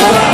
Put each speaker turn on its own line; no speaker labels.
Oh.